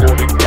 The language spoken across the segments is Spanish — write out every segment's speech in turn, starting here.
morning.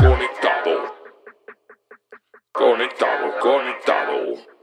Conectado. Conectado, conectado.